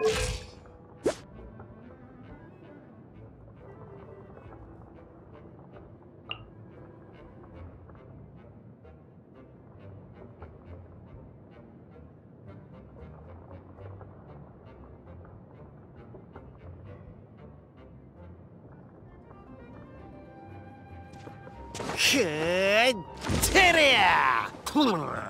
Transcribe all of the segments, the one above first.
くーて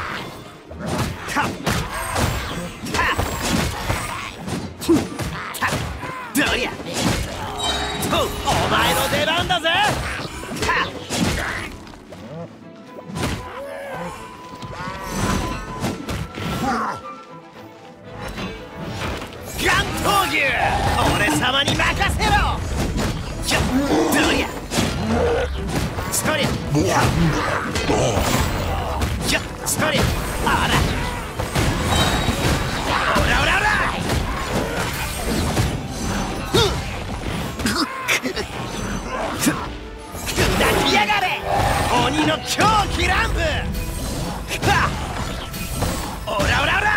や俺様に任せろちょどりゃそりゃちょそりゃあらおらおらおら砕きやがれ鬼の狂気乱舞おらおらおら